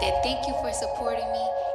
that thank you for supporting me.